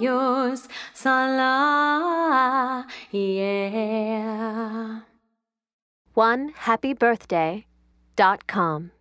yours, Salah, yeah. One happy birthday dot com.